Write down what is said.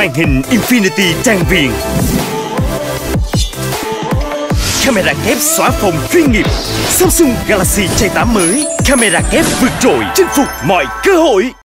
Màn hình Infinity trang viền. Camera kép xóa phòng chuyên nghiệp. Samsung Galaxy J8 mới, Camera kép vượt trội, chinh phục mọi cơ hội.